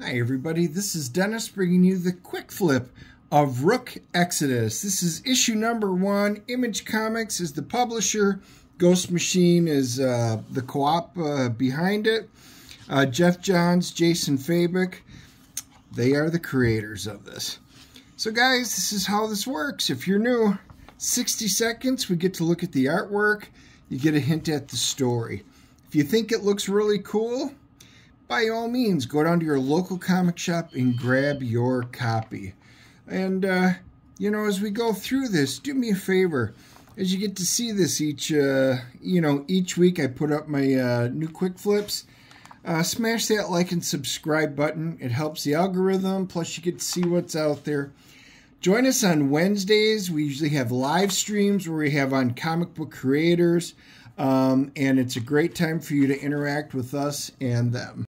Hi everybody, this is Dennis bringing you the quick flip of Rook Exodus. This is issue number one. Image Comics is the publisher. Ghost Machine is uh, the co-op uh, behind it. Uh, Geoff Johns, Jason Fabok, they are the creators of this. So guys, this is how this works. If you're new, 60 seconds, we get to look at the artwork. You get a hint at the story. If you think it looks really cool, by all means, go down to your local comic shop and grab your copy. And, uh, you know, as we go through this, do me a favor. As you get to see this each, uh, you know, each week I put up my uh, new quick flips. Uh, smash that like and subscribe button. It helps the algorithm. Plus, you get to see what's out there. Join us on Wednesdays. We usually have live streams where we have on comic book creators. Um, and it's a great time for you to interact with us and them.